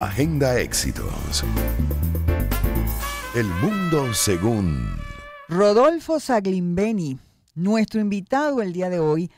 Agenda Éxitos. El mundo según Rodolfo Saglimbeni, nuestro invitado el día de hoy,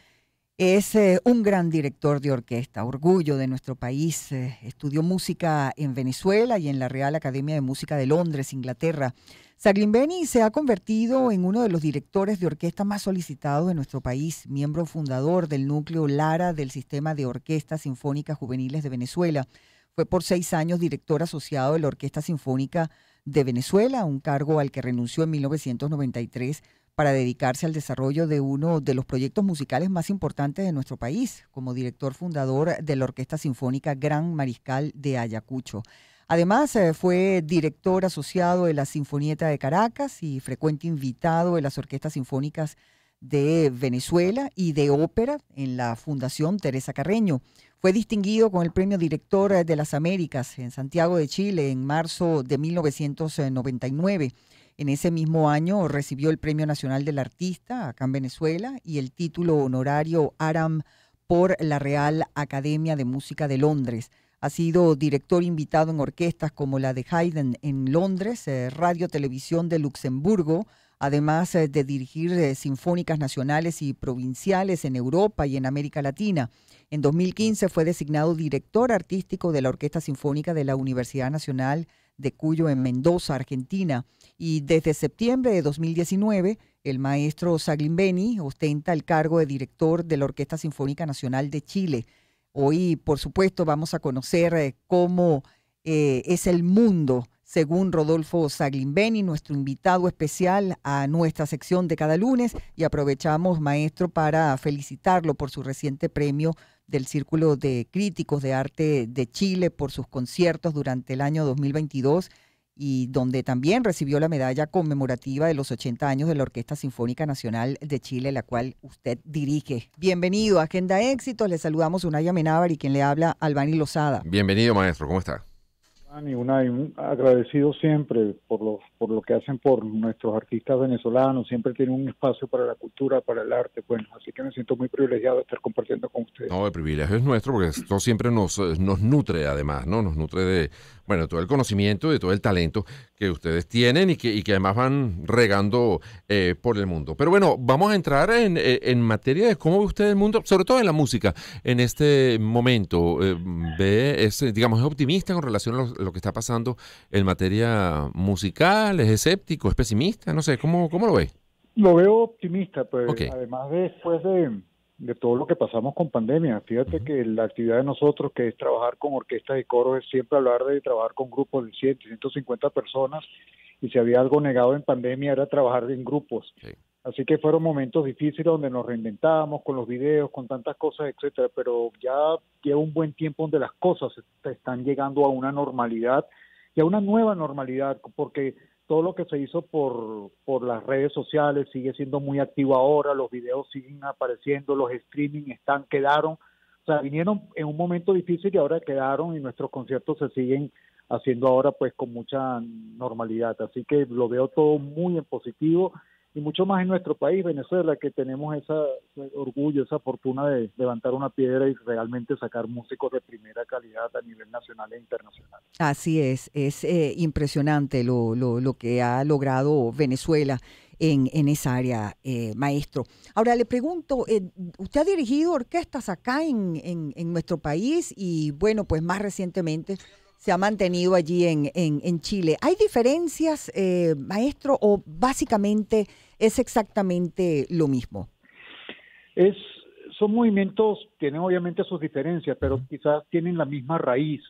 es eh, un gran director de orquesta, orgullo de nuestro país. Eh, estudió música en Venezuela y en la Real Academia de Música de Londres, Inglaterra. Saglimbeni se ha convertido en uno de los directores de orquesta más solicitados de nuestro país, miembro fundador del núcleo Lara del Sistema de Orquestas Sinfónicas Juveniles de Venezuela. Fue por seis años director asociado de la Orquesta Sinfónica de Venezuela, un cargo al que renunció en 1993 para dedicarse al desarrollo de uno de los proyectos musicales más importantes de nuestro país, como director fundador de la Orquesta Sinfónica Gran Mariscal de Ayacucho. Además, eh, fue director asociado de la Sinfonieta de Caracas y frecuente invitado de las orquestas sinfónicas de Venezuela y de ópera en la Fundación Teresa Carreño. Fue distinguido con el Premio Director de las Américas en Santiago de Chile en marzo de 1999. En ese mismo año recibió el Premio Nacional del Artista acá en Venezuela y el título honorario Aram por la Real Academia de Música de Londres. Ha sido director invitado en orquestas como la de Haydn en Londres, eh, Radio Televisión de Luxemburgo, además eh, de dirigir eh, sinfónicas nacionales y provinciales en Europa y en América Latina. En 2015 fue designado director artístico de la Orquesta Sinfónica de la Universidad Nacional de Cuyo en Mendoza, Argentina. Y desde septiembre de 2019, el maestro Saglimbeni ostenta el cargo de director de la Orquesta Sinfónica Nacional de Chile. Hoy, por supuesto, vamos a conocer eh, cómo es el mundo según Rodolfo Saglimbeni, nuestro invitado especial a nuestra sección de cada lunes. Y aprovechamos, maestro, para felicitarlo por su reciente premio del Círculo de Críticos de Arte de Chile por sus conciertos durante el año 2022 y donde también recibió la medalla conmemorativa de los 80 años de la Orquesta Sinfónica Nacional de Chile, la cual usted dirige. Bienvenido a Agenda Éxitos, le saludamos Unaya Menábar y quien le habla, Albani Lozada. Bienvenido, maestro, ¿cómo está? Y una, agradecido siempre por lo, por lo que hacen por nuestros artistas venezolanos, siempre tienen un espacio para la cultura, para el arte, bueno, así que me siento muy privilegiado de estar compartiendo con ustedes. No, el privilegio es nuestro porque esto siempre nos, nos nutre además, ¿no? Nos nutre de, bueno, todo el conocimiento, de todo el talento que ustedes tienen y que, y que además van regando eh, por el mundo. Pero bueno, vamos a entrar en, eh, en, materia de cómo ve usted el mundo, sobre todo en la música, en este momento. Eh, ve, es, digamos, es optimista con relación a lo, que está pasando en materia musical, es escéptico, es pesimista, no sé, ¿cómo, cómo lo ve? Lo veo optimista, pues además después de de todo lo que pasamos con pandemia. Fíjate que la actividad de nosotros, que es trabajar con orquestas y coros, es siempre hablar de trabajar con grupos de 100, 150 personas, y si había algo negado en pandemia era trabajar en grupos. Así que fueron momentos difíciles donde nos reinventábamos con los videos, con tantas cosas, etcétera, pero ya lleva un buen tiempo donde las cosas están llegando a una normalidad y a una nueva normalidad, porque todo lo que se hizo por, por las redes sociales sigue siendo muy activo ahora, los videos siguen apareciendo, los streaming están, quedaron, o sea, vinieron en un momento difícil y ahora quedaron y nuestros conciertos se siguen haciendo ahora pues con mucha normalidad. Así que lo veo todo muy en positivo y mucho más en nuestro país, Venezuela, que tenemos ese orgullo, esa fortuna de levantar una piedra y realmente sacar músicos de primera calidad a nivel nacional e internacional. Así es, es eh, impresionante lo, lo, lo, que ha logrado Venezuela en, en esa área, eh, maestro. Ahora le pregunto, eh, usted ha dirigido orquestas acá en, en, en nuestro país y bueno, pues más recientemente se ha mantenido allí en, en, Chile. ¿Hay diferencias, eh, maestro, o básicamente es exactamente lo mismo? Es, son movimientos, tienen obviamente sus diferencias, pero quizás tienen la misma raíz.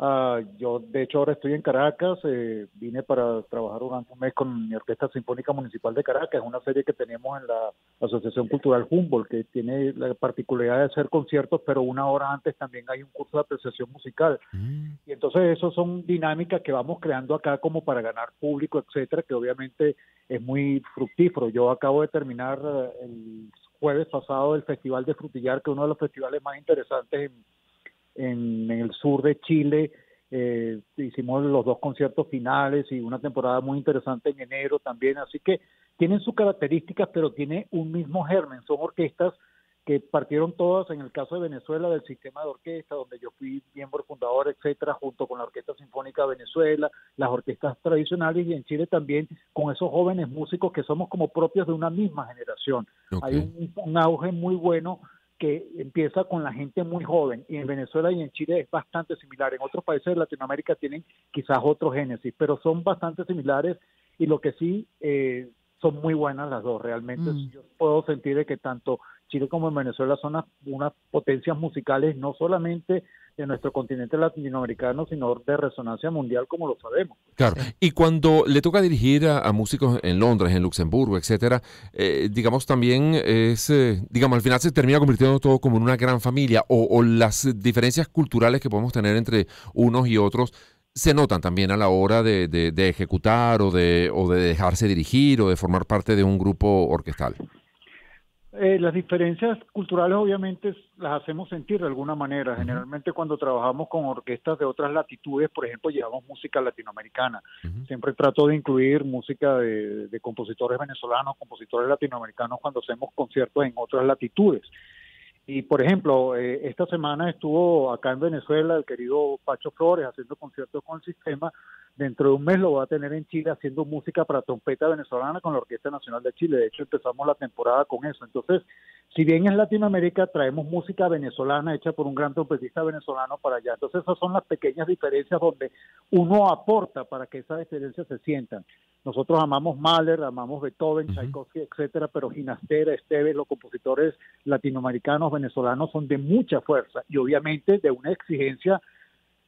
Uh, yo, de hecho, ahora estoy en Caracas. Eh, vine para trabajar durante un mes con mi Orquesta Sinfónica Municipal de Caracas. Es una serie que tenemos en la Asociación Cultural Humboldt, que tiene la particularidad de hacer conciertos, pero una hora antes también hay un curso de apreciación musical. Mm. Y entonces, eso son dinámicas que vamos creando acá como para ganar público, etcétera, que obviamente es muy fructífero. Yo acabo de terminar eh, el jueves pasado el Festival de Frutillar, que es uno de los festivales más interesantes en en, el sur de Chile. Eh, hicimos los dos conciertos finales y una temporada muy interesante en enero también, así que tienen sus características, pero tiene un mismo germen, son orquestas que partieron todas, en el caso de Venezuela, del sistema de orquesta, donde yo fui miembro fundador, etcétera, junto con la Orquesta Sinfónica de Venezuela, las orquestas tradicionales, y en Chile también con esos jóvenes músicos que somos como propios de una misma generación. Hay un, auge muy bueno que empieza con la gente muy joven y en Venezuela y en Chile es bastante similar. En otros países de Latinoamérica tienen quizás otro génesis, pero son bastante similares y lo que sí eh, son muy buenas las dos. Realmente mm. yo puedo sentir que tanto Chile como en Venezuela son unas, potencias musicales no solamente de nuestro continente latinoamericano, sino de resonancia mundial, como lo sabemos. Claro. Y cuando le toca dirigir a, músicos en Londres, en Luxemburgo, etcétera, eh, digamos también es, eh, digamos, al final se termina convirtiendo todo como en una gran familia, o, las diferencias culturales que podemos tener entre unos y otros se notan también a la hora de, de ejecutar o de, o de dejarse dirigir o de formar parte de un grupo orquestal. Eh, las diferencias culturales obviamente las hacemos sentir de alguna manera. Generalmente cuando trabajamos con orquestas de otras latitudes, por ejemplo, llevamos música latinoamericana. Siempre trato de incluir música de, de, compositores venezolanos, compositores latinoamericanos cuando hacemos conciertos en otras latitudes. Y por ejemplo, eh, esta semana estuvo acá en Venezuela el querido Pacho Flores haciendo conciertos con el sistema dentro de un mes lo va a tener en Chile haciendo música para trompeta venezolana con la Orquesta Nacional de Chile. De hecho, empezamos la temporada con eso. Entonces, si bien en Latinoamérica traemos música venezolana hecha por un gran trompetista venezolano para allá. Entonces, esas son las pequeñas diferencias donde uno aporta para que esas diferencias se sientan. Nosotros amamos Mahler, amamos Beethoven, Tchaikovsky, etcétera, pero Ginastera, Esteves, los compositores latinoamericanos, venezolanos son de mucha fuerza y obviamente de una exigencia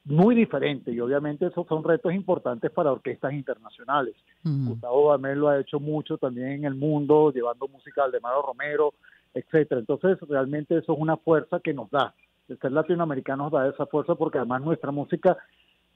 muy diferente y obviamente esos son retos importantes para orquestas internacionales. Gustavo Bamel lo ha hecho mucho también en el mundo, llevando música de Maro Romero, etcétera. Entonces, realmente eso es una fuerza que nos da. El ser latinoamericano nos da esa fuerza porque además nuestra música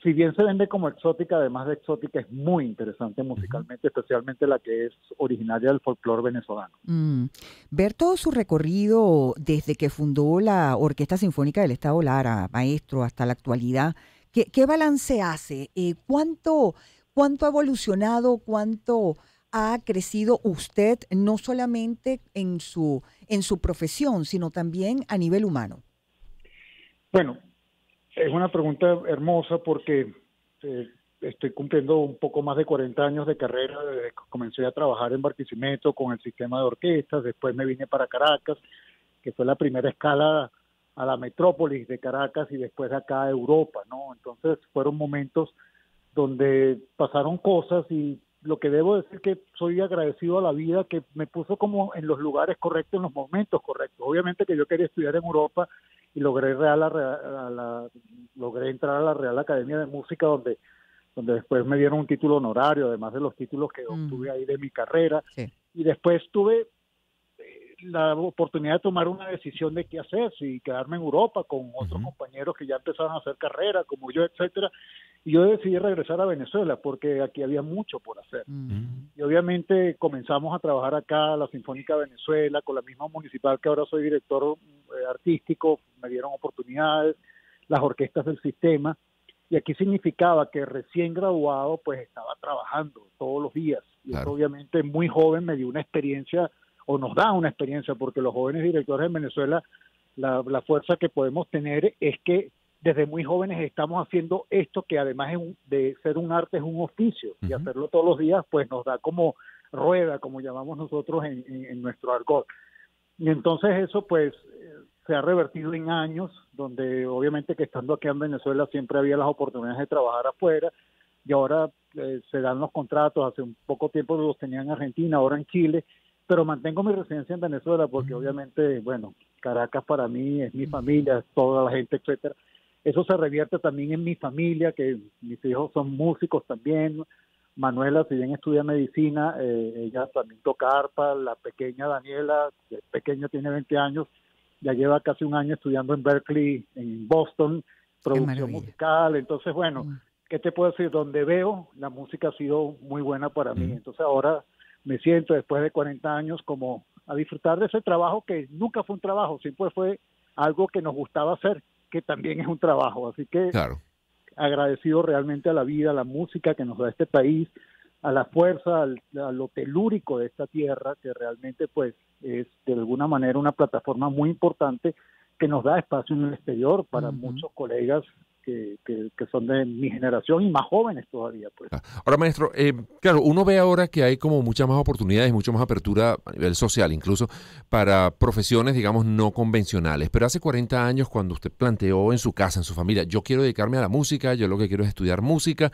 si bien se vende como exótica, además de exótica, es muy interesante musicalmente, especialmente la que es originaria del folclore venezolano. Mm. Ver todo su recorrido desde que fundó la Orquesta Sinfónica del Estado Lara, maestro, hasta la actualidad, ¿qué, balance hace? Eh, ¿cuánto, ¿Cuánto ha evolucionado? ¿Cuánto ha crecido usted, no solamente en su, en su profesión, sino también a nivel humano? Bueno, es una pregunta hermosa porque eh, estoy cumpliendo un poco más de 40 años de carrera comencé a trabajar en Barquisimeto con el sistema de orquestas, después me vine para Caracas, que fue la primera escala a la metrópolis de Caracas y después acá a Europa, ¿no? Entonces fueron momentos donde pasaron cosas y lo que debo decir que soy agradecido a la vida que me puso como en los lugares correctos, en los momentos correctos. Obviamente que yo quería estudiar en Europa y logré, real la, logré entrar a la Real Academia de Música donde donde después me dieron un título honorario, además de los títulos que obtuve ahí de mi carrera. Y después tuve eh, la oportunidad de tomar una decisión de qué hacer, si quedarme en Europa con otros compañeros que ya empezaron a hacer carrera, como yo, etcétera, yo decidí regresar a Venezuela porque aquí había mucho por hacer. Mm. Y obviamente comenzamos a trabajar acá, la Sinfónica Venezuela, con la misma municipal que ahora soy director eh, artístico, me dieron oportunidades, las orquestas del sistema. Y aquí significaba que recién graduado, pues estaba trabajando todos los días. Y eso obviamente muy joven me dio una experiencia, o nos da una experiencia, porque los jóvenes directores en Venezuela, la, la fuerza que podemos tener es que desde muy jóvenes estamos haciendo esto que además de ser un arte es un oficio y hacerlo todos los días pues nos da como rueda, como llamamos nosotros en, nuestro argot. Y entonces eso pues se ha revertido en años, donde obviamente que estando aquí en Venezuela siempre había las oportunidades de trabajar afuera y ahora eh, se dan los contratos, hace un poco tiempo los tenía en Argentina, ahora en Chile, pero mantengo mi residencia en Venezuela porque obviamente, bueno, Caracas para mí es mi familia, es toda la gente, etcétera eso se revierte también en mi familia, que mis hijos son músicos también. Manuela, si bien estudia medicina, eh, ella también toca arpa. La pequeña Daniela, que pequeña tiene 20 años, ya lleva casi un año estudiando en Berkeley, en Boston, producción musical. Entonces, bueno, mm. ¿qué te puedo decir? Donde veo, la música ha sido muy buena para mí. Mm. Entonces ahora me siento después de 40 años como a disfrutar de ese trabajo que nunca fue un trabajo, siempre fue algo que nos gustaba hacer que también es un trabajo. Así que agradecido realmente a la vida, a la música que nos da este país, a la fuerza, a lo telúrico de esta tierra, que realmente pues es de alguna manera una plataforma muy importante que nos da espacio en el exterior para muchos colegas que, son de mi generación y más jóvenes todavía. Pues. Ah, ahora, maestro, eh, claro, uno ve ahora que hay como muchas más oportunidades, mucha más apertura a nivel social, incluso para profesiones, digamos, no convencionales. Pero hace 40 años, cuando usted planteó en su casa, en su familia, yo quiero dedicarme a la música, yo lo que quiero es estudiar música,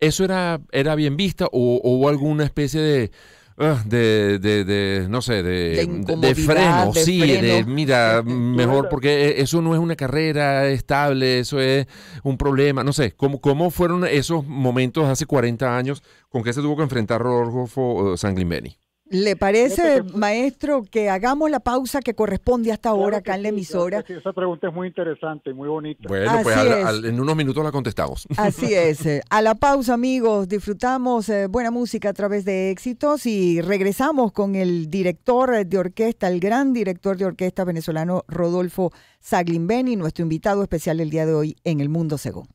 ¿eso era, era bien vista o hubo alguna especie de Ah, de, de, no sé, de, de, freno, sí, de mira, mejor porque e, eso no es una carrera estable, eso es un problema, no sé, ¿cómo, cómo fueron esos momentos hace 40 años con que se tuvo que enfrentar Rodolfo uh, Sanglimbeni? ¿Le parece, maestro, que hagamos la pausa que corresponde hasta ahora acá en la emisora? esa pregunta es muy interesante, muy bonita. Bueno, pues en unos minutos la contestamos. Así es. A la pausa, amigos, disfrutamos eh, buena música a través de éxitos y regresamos con el director de orquesta, el gran director de orquesta venezolano Rodolfo Saglimbeni, nuestro invitado especial el día de hoy en El Mundo Según.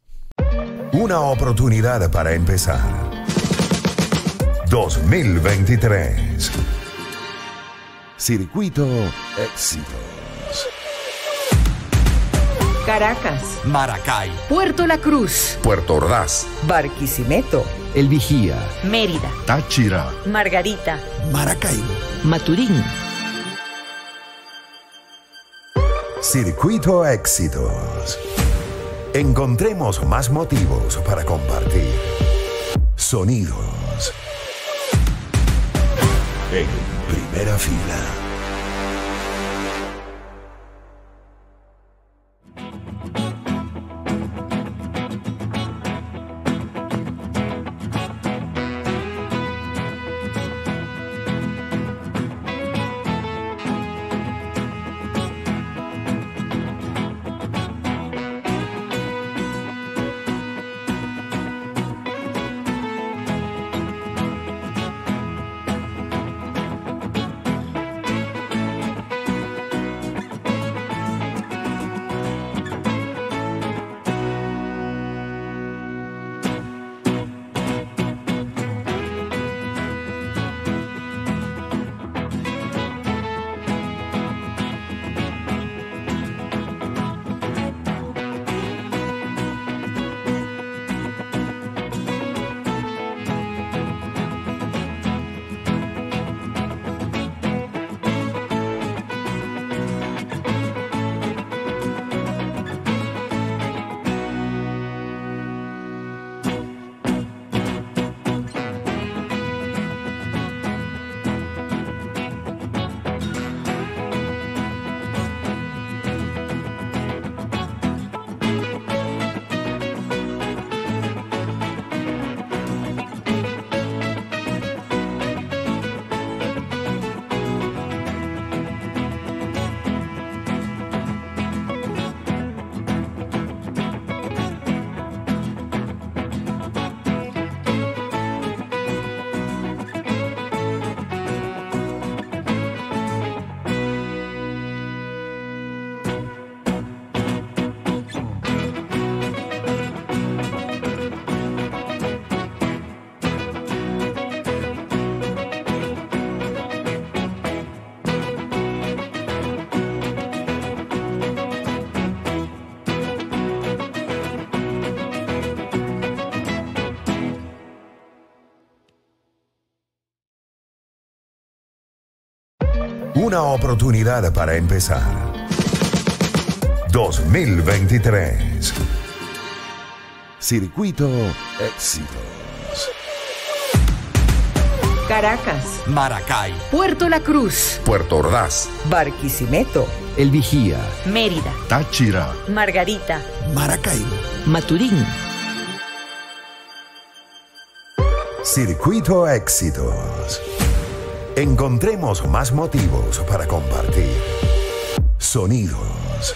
Una oportunidad para empezar 2023. Circuito Éxitos. Caracas. Maracay. Puerto La Cruz. Puerto Ordaz. Barquisimeto. El Vigía. Mérida. Táchira. Margarita. Maracaibo. Maturín. Circuito Éxitos. Encontremos más motivos para compartir. Sonidos en primera fila. Una oportunidad para empezar. 2023. Circuito Éxitos. Caracas. Maracay. Puerto La Cruz. Puerto Ordaz. Barquisimeto. El Vigía. Mérida. Táchira. Margarita. Maracaibo. Maturín. Circuito Éxitos. Encontremos más motivos para compartir. Sonidos.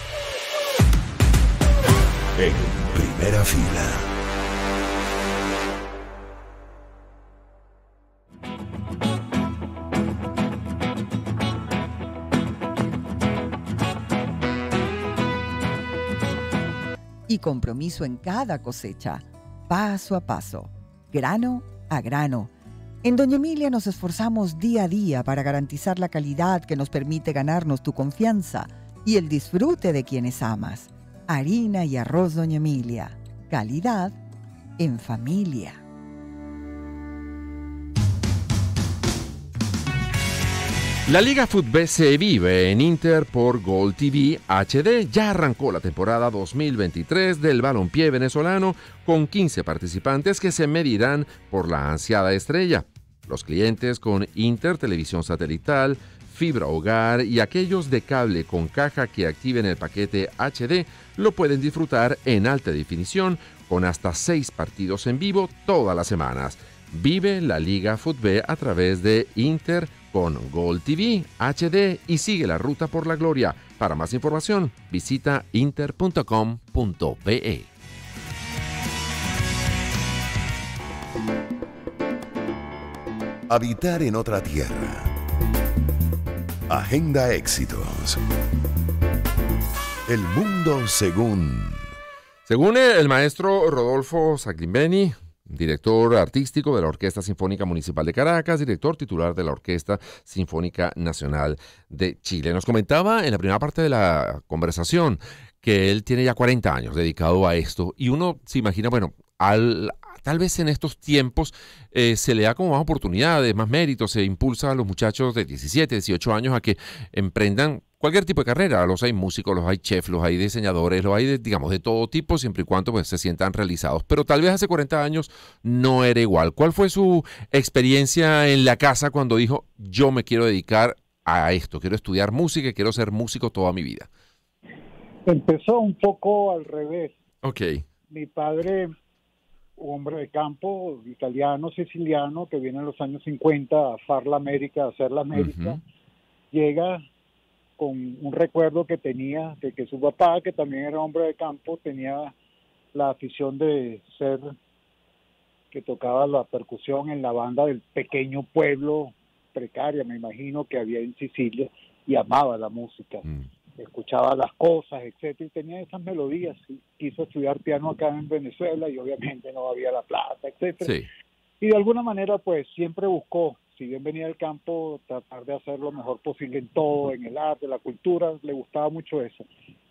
En primera fila. Y compromiso en cada cosecha, paso a paso, grano a grano En Doña Emilia nos esforzamos día a día para garantizar la calidad que nos permite ganarnos tu confianza y el disfrute de quienes amas. Harina y arroz Doña Emilia. Calidad en familia. La Liga Fútbol se vive en Inter por Gold TV HD. Ya arrancó la temporada 2023 del balompié venezolano con 15 participantes que se medirán por la ansiada estrella. Los clientes con Inter Televisión Satelital, fibra hogar y aquellos de cable con caja que activen el paquete HD lo pueden disfrutar en alta definición con hasta 6 partidos en vivo todas las semanas. Vive la Liga Fútbol a través de Inter con Gold TV HD y sigue la ruta por la gloria. Para más información, visita inter.com.be. Habitar en otra tierra. Agenda Éxitos. El mundo según... Según el maestro Rodolfo Saglimbeni, director artístico de la Orquesta Sinfónica Municipal de Caracas, director titular de la Orquesta Sinfónica Nacional de Chile. Nos comentaba en la primera parte de la conversación que él tiene ya 40 años dedicado a esto y uno se imagina, bueno, al, tal vez en estos tiempos eh, se le da como más oportunidades, más méritos, se impulsa a los muchachos de 17, 18 años a que emprendan cualquier tipo de carrera. Los hay músicos, los hay chefs, los hay diseñadores, los hay, de, digamos, de todo tipo, siempre y cuando pues, se sientan realizados. Pero tal vez hace 40 años no era igual. ¿Cuál fue su experiencia en la casa cuando dijo, yo me quiero dedicar a esto, quiero estudiar música y quiero ser músico toda mi vida? Empezó un poco al revés. Ok. Mi padre, hombre de campo, italiano, siciliano, que viene en los años 50 a far la América, a hacer la América, llega con un recuerdo que tenía de que su papá, que también era hombre de campo, tenía la afición de ser que tocaba la percusión en la banda del pequeño pueblo precaria, me imagino que había en Sicilia, y amaba la música, escuchaba las cosas, etcétera, y tenía esas melodías, y quiso estudiar piano acá en Venezuela y obviamente no había la plata, etcétera. Y de alguna manera pues siempre buscó si bien venía del campo, tratar de hacer lo mejor posible en todo, en el arte, la cultura, le gustaba mucho eso.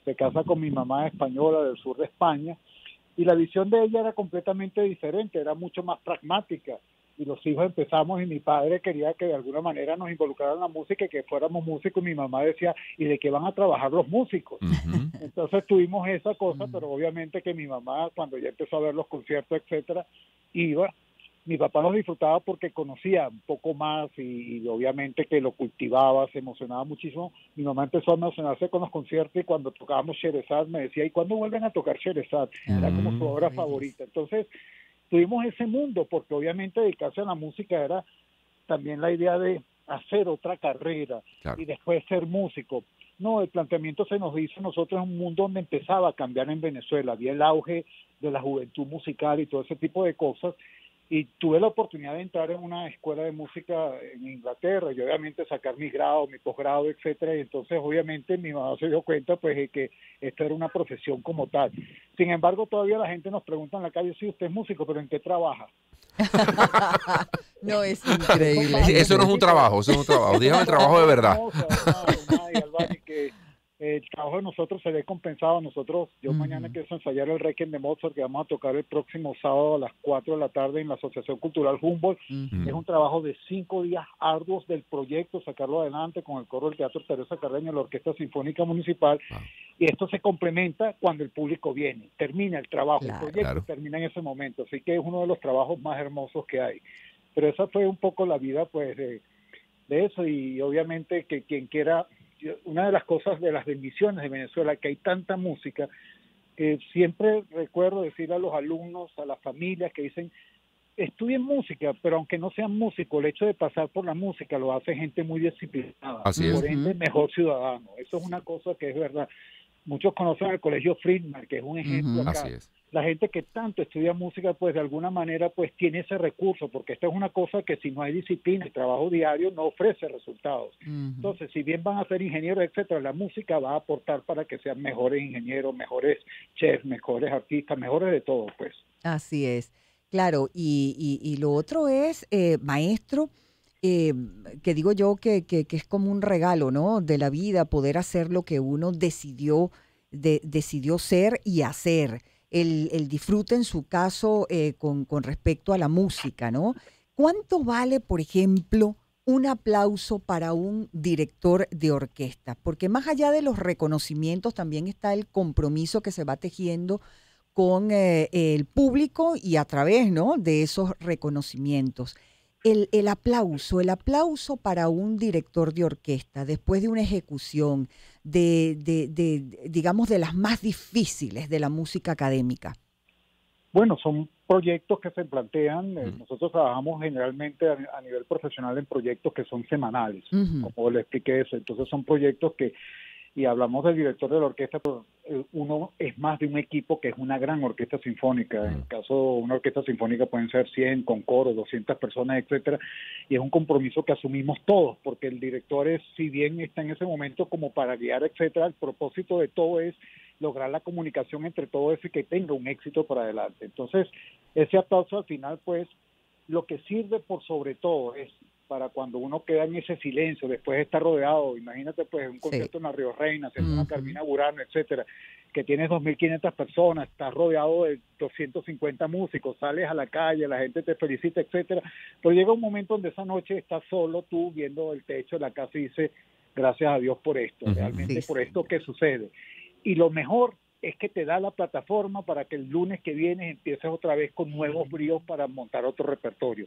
Se casa con mi mamá española del sur de España y la visión de ella era completamente diferente, era mucho más pragmática. Y los hijos empezamos y mi padre quería que de alguna manera nos involucraran en la música y que fuéramos músicos. Y mi mamá decía, ¿y de qué van a trabajar los músicos? Entonces tuvimos esa cosa, pero obviamente que mi mamá, cuando ya empezó a ver los conciertos, etcétera, iba mi papá lo disfrutaba porque conocía un poco más y, obviamente que lo cultivaba, se emocionaba muchísimo. Mi mamá empezó a emocionarse con los conciertos y cuando tocábamos Sherezad me decía, ¿y cuándo vuelven a tocar Sherezad? Era como su obra favorita. Entonces tuvimos ese mundo porque obviamente dedicarse a la música era también la idea de hacer otra carrera y después ser músico. No, el planteamiento se nos hizo nosotros en un mundo donde empezaba a cambiar en Venezuela, había el auge de la juventud musical y todo ese tipo de cosas y tuve la oportunidad de entrar en una escuela de música en Inglaterra y obviamente sacar mi grado, mi posgrado, etcétera, y entonces obviamente mi mamá se dio cuenta pues de que esto era una profesión como tal. Sin embargo, todavía la gente nos pregunta en la calle si usted es músico, pero ¿en qué trabaja? no, es increíble. Eso no es un trabajo, eso es un trabajo. Dígame trabajo de verdad el trabajo de nosotros se ve compensado. Nosotros, yo mañana quiero ensayar el Requiem de Mozart que vamos a tocar el próximo sábado a las 4 de la tarde en la Asociación Cultural Humboldt. Es un trabajo de cinco días arduos del proyecto, sacarlo adelante con el coro del Teatro Teresa Carreño, la Orquesta Sinfónica Municipal. Y esto se complementa cuando el público viene, termina el trabajo, el proyecto termina en ese momento. Así que es uno de los trabajos más hermosos que hay. Pero esa fue un poco la vida, pues, de, de eso. Y obviamente que quien quiera una de las cosas de las bendiciones de Venezuela, que hay tanta música, que siempre recuerdo decir a los alumnos, a las familias que dicen, estudien música, pero aunque no sean músicos, el hecho de pasar por la música lo hace gente muy disciplinada, por ende mejor ciudadano. Eso es una cosa que es verdad. Muchos conocen el Colegio Friedman, que es un ejemplo acá la gente que tanto estudia música, pues de alguna manera, pues tiene ese recurso, porque esto es una cosa que si no hay disciplina y trabajo diario, no ofrece resultados. Entonces, si bien van a ser ingenieros, etcétera, la música va a aportar para que sean mejores ingenieros, mejores chefs, mejores artistas, mejores de todo, pues. Así es. Claro, y, lo otro es, eh, maestro, que digo yo que, que, es como un regalo, ¿no? De la vida, poder hacer lo que uno decidió, decidió ser y hacer. El, el disfrute en su caso eh, con, con respecto a la música, ¿no? ¿Cuánto vale, por ejemplo, un aplauso para un director de orquesta? Porque más allá de los reconocimientos, también está el compromiso que se va tejiendo con eh, el público y a través ¿no? de esos reconocimientos. El, el, aplauso, el aplauso para un director de orquesta después de una ejecución de, de, digamos, de las más difíciles de la música académica. Bueno, son proyectos que se plantean. Eh, nosotros trabajamos generalmente a, nivel profesional en proyectos que son semanales, como le expliqué eso. Entonces son proyectos que y hablamos del director de la orquesta, pues eh, uno es más de un equipo que es una gran orquesta sinfónica. En el caso de una orquesta sinfónica pueden ser 100 con coro, 200 personas, etcétera, y es un compromiso que asumimos todos, porque el director es, si bien está en ese momento como para guiar, etcétera, el propósito de todo es lograr la comunicación entre todo eso y que tenga un éxito para adelante. Entonces, ese aplauso al final, pues, lo que sirve por sobre todo es para cuando uno queda en ese silencio, después de estar rodeado, imagínate pues un concierto en la Río Reina, haciendo una Carmina Burano, etcétera, que tienes 2.500 personas, estás rodeado de 250 músicos, sales a la calle, la gente te felicita, etcétera, pero llega un momento donde esa noche estás solo tú viendo el techo de la casa y dices, gracias a Dios por esto, realmente por esto que sucede. Y lo mejor es que te da la plataforma para que el lunes que viene empieces otra vez con nuevos bríos para montar otro repertorio.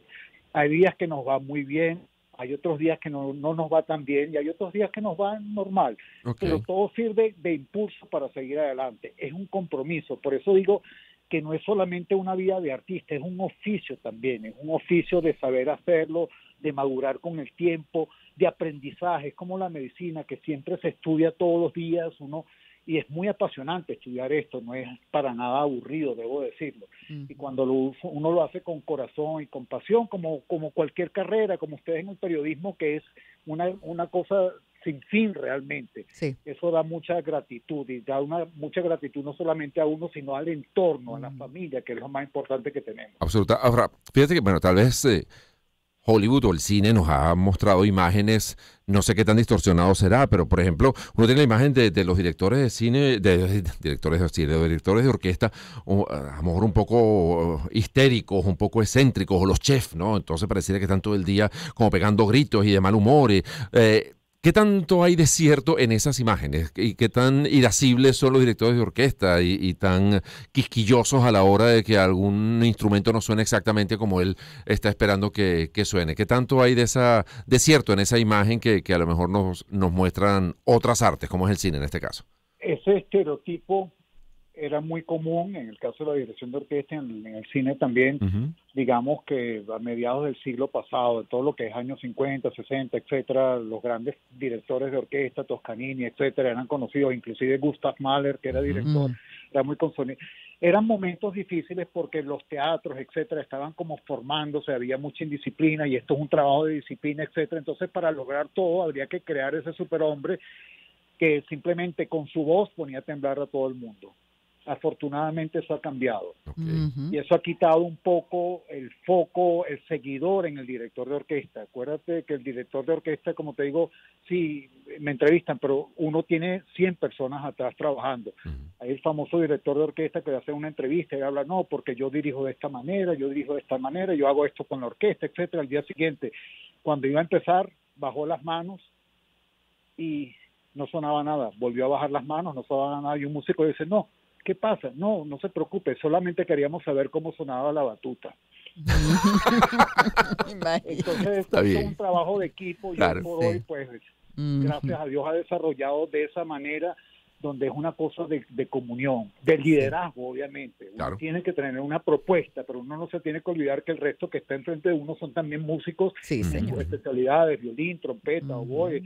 Hay días que nos va muy bien, hay otros días que no, no nos va tan bien y hay otros días que nos va normal, pero todo sirve de impulso para seguir adelante. Es un compromiso, por eso digo que no es solamente una vida de artista, es un oficio también, es un oficio de saber hacerlo, de madurar con el tiempo, de aprendizaje, es como la medicina que siempre se estudia todos los días, uno y es muy apasionante estudiar esto, no es para nada aburrido, debo decirlo. Y cuando lo, uno lo hace con corazón y con pasión, como, como cualquier carrera, como ustedes en el periodismo, que es una, una cosa sin fin realmente. Eso da mucha gratitud y da una mucha gratitud no solamente a uno, sino al entorno, a la familia, que es lo más importante que tenemos. Absoluta. Ahora, fíjate que, bueno, tal vez... Eh, Hollywood o el cine nos ha mostrado imágenes, no sé qué tan distorsionado será, pero por ejemplo, uno tiene la imagen de, los directores de cine, de, directores de cine, de directores de orquesta, a lo mejor un poco histéricos, un poco excéntricos, o los chefs, ¿no? Entonces pareciera que están todo el día como pegando gritos y de mal humor. Eh, ¿Qué tanto hay de cierto en esas imágenes? ¿Y qué tan irascibles son los directores de orquesta y, tan quisquillosos a la hora de que algún instrumento no suene exactamente como él está esperando que, suene? ¿Qué tanto hay de, esa, de cierto en esa imagen que, a lo mejor nos, nos muestran otras artes, como es el cine en este caso? Ese estereotipo era muy común en el caso de la dirección de orquesta, en, el cine también, digamos que a mediados del siglo pasado, de todo lo que es años 50, 60, etcétera, los grandes directores de orquesta, Toscanini, etcétera, eran conocidos, inclusive Gustav Mahler, que era director, era muy consonido. Eran momentos difíciles porque los teatros, etcétera, estaban como formándose, había mucha indisciplina y esto es un trabajo de disciplina, etcétera. Entonces, para lograr todo, habría que crear ese superhombre que simplemente con su voz ponía a temblar a todo el mundo afortunadamente eso ha cambiado. Y eso ha quitado un poco el foco, el seguidor en el director de orquesta. Acuérdate que el director de orquesta, como te digo, sí, me entrevistan, pero uno tiene 100 personas atrás trabajando. Hay el famoso director de orquesta que hace una entrevista y habla, no, porque yo dirijo de esta manera, yo dirijo de esta manera, yo hago esto con la orquesta, etcétera. Al día siguiente, cuando iba a empezar, bajó las manos y no sonaba nada. Volvió a bajar las manos, no sonaba nada. Y un músico dice, no, ¿Qué pasa? No, no se preocupe, solamente queríamos saber cómo sonaba la batuta. Entonces, esto es un trabajo de equipo y por hoy, pues, gracias a Dios ha desarrollado de esa manera donde es una cosa de, comunión, de liderazgo, obviamente. Uno tiene que tener una propuesta, pero uno no se tiene que olvidar que el resto que está enfrente de uno son también músicos sí, en sus especialidades, violín, trompeta, oboe,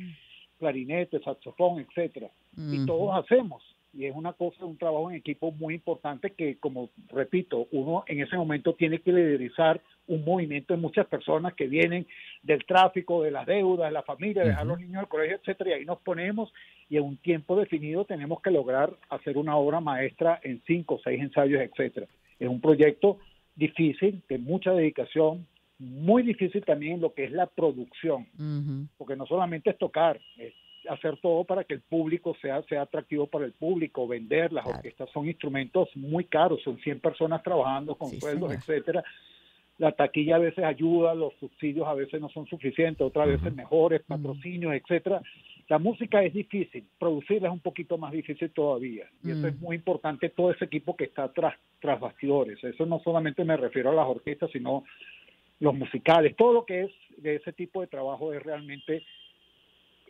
clarinete, saxofón, etcétera. Y todos hacemos y es una cosa, un trabajo en equipo muy importante que, como repito, uno en ese momento tiene que liderizar un movimiento de muchas personas que vienen del tráfico, de las deudas, de la familia, dejar los niños al colegio, etcétera, y ahí nos ponemos y en un tiempo definido tenemos que lograr hacer una obra maestra en cinco o seis ensayos, etcétera. Es un proyecto difícil, de mucha dedicación, muy difícil también lo que es la producción, porque no solamente es tocar, es hacer todo para que el público sea, sea atractivo para el público, vender, las orquestas son instrumentos muy caros, son 100 personas trabajando con sueldos, etcétera. La taquilla a veces ayuda, los subsidios a veces no son suficientes, otras veces mejores, patrocinios, etcétera. La música es difícil, producirla es un poquito más difícil todavía. Y eso es muy importante, todo ese equipo que está tras, tras bastidores. Eso no solamente me refiero a las orquestas, sino los musicales, todo lo que es de ese tipo de trabajo es realmente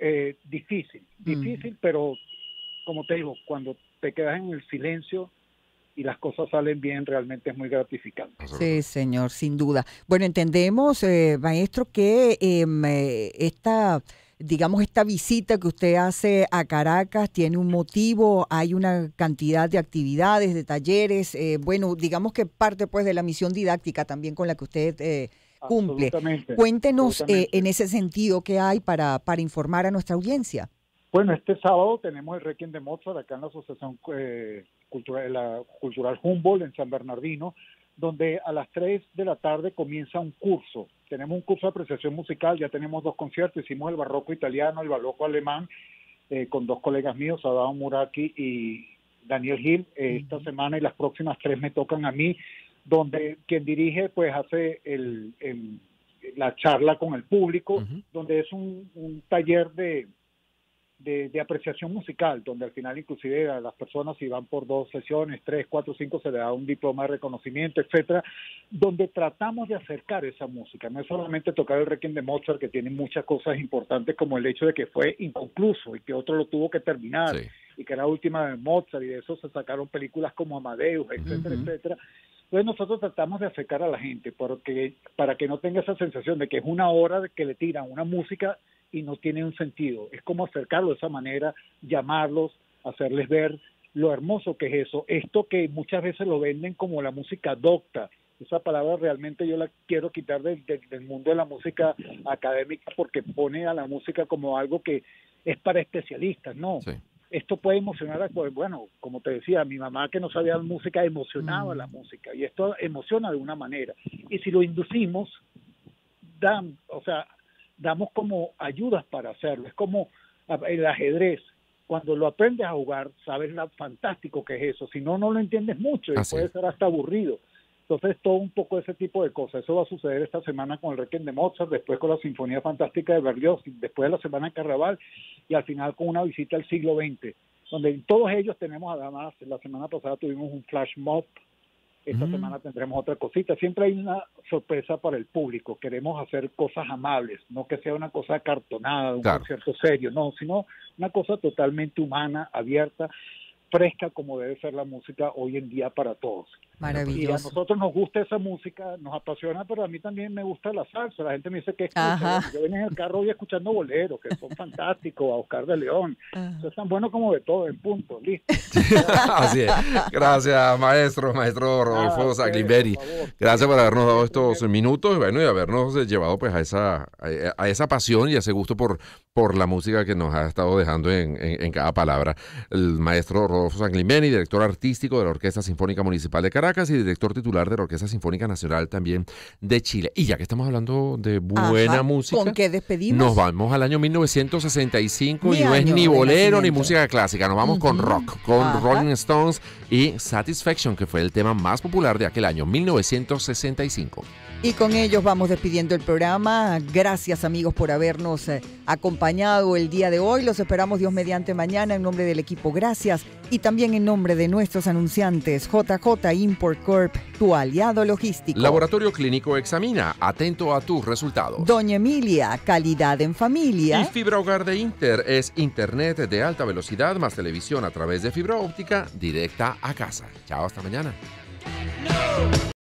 eh, difícil, difícil, pero como te digo, cuando te quedas en el silencio y las cosas salen bien, realmente es muy gratificante. Sí, señor, sin duda. Bueno, entendemos, eh, maestro, que em, eh, esta digamos, esta visita que usted hace a Caracas tiene un motivo, hay una cantidad de actividades, de talleres, eh, bueno, digamos que parte pues de la misión didáctica también con la que usted eh, cumple. Cuéntenos eh, en ese sentido qué hay para, para informar a nuestra audiencia. Bueno, este sábado tenemos el Requiem de Mozart acá en la Asociación Cultural, la Cultural Humboldt en San Bernardino donde a las 3 de la tarde comienza un curso. Tenemos un curso de apreciación musical, ya tenemos dos conciertos, hicimos el barroco italiano, el barroco alemán, eh, con dos colegas míos, Adao Muraki y Daniel Gil. Eh, esta semana y las próximas tres me tocan a mí, donde quien dirige pues hace el, la charla con el público, donde es un taller de de, apreciación musical, donde al final inclusive a las personas si van por dos sesiones, tres, cuatro, cinco, se le da un diploma de reconocimiento, etcétera, donde tratamos de acercar esa música. No es solamente tocar el Requiem de Mozart, que tiene muchas cosas importantes, como el hecho de que fue inconcluso y que otro lo tuvo que terminar, y que era la última de Mozart, y de eso se sacaron películas como Amadeus, etcétera, etcétera. Entonces nosotros tratamos de acercar a la gente porque, para que no tenga esa sensación de que es una hora que le tiran una música y no tiene un sentido. Es como acercarlo de esa manera, llamarlos, hacerles ver lo hermoso que es eso. Esto que muchas veces lo venden como la música docta. Esa palabra realmente yo la quiero quitar del, mundo de la música académica porque pone a la música como algo que es para especialistas. No, esto puede emocionar a, bueno, como te decía, mi mamá que no sabía música emocionaba la música y esto emociona de una manera. Y si lo inducimos, dan, o sea, damos como ayudas para hacerlo. Es como el ajedrez. Cuando lo aprendes a jugar, sabes lo fantástico que es eso. Si no, no lo entiendes mucho y puede ser hasta aburrido. Entonces, todo un poco ese tipo de cosas. Eso va a suceder esta semana con el Requiem de Mozart, después con la Sinfonía Fantástica de Berlioz, después de la Semana de Carnaval y al final con una visita al siglo XX, donde todos ellos tenemos además, la semana pasada tuvimos un flash mob esta mm. semana tendremos otra cosita. Siempre hay una sorpresa para el público. Queremos hacer cosas amables, no que sea una cosa cartonada, un concierto serio, no, sino una cosa totalmente humana, abierta, fresca como debe ser la música hoy en día para todos. Maravilloso. Y a nosotros nos gusta esa música, nos apasiona, pero a mí también me gusta la salsa. La gente me dice que es yo vengo en el carro hoy escuchando boleros, que son fantásticos, a Oscar de León. es tan bueno como de todo, en punto, listo. Así es. Gracias, maestro, maestro Rodolfo Sagliberi. Gracias por habernos dado estos minutos bueno, y habernos llevado pues a esa, a, esa pasión y a ese gusto por, por la música que nos ha estado dejando en, en, cada palabra. El maestro Rodolfo Sagliberi, director artístico de la Orquesta Sinfónica Municipal de Caracas y director titular de la Orquesta Sinfónica Nacional también de Chile. Y ya que estamos hablando de buena música, ¿con qué despedimos? Nos vamos al año 1965 y no es ni bolero ni música clásica, nos vamos con rock, con Rolling Stones y Satisfaction, que fue el tema más popular de aquel año, 1965. Y con ellos vamos despidiendo el programa. Gracias amigos por habernos eh, acompañado el día de hoy. Los esperamos Dios mediante mañana en nombre del equipo. Gracias. Y también en nombre de nuestros anunciantes JJ Import Corp, tu aliado logístico. Laboratorio Clínico Examina, atento a tus resultados. Doña Emilia, calidad en familia. Y Fibra Hogar de Inter es internet de alta velocidad más televisión a través de fibra óptica directa a casa. Chao, hasta mañana.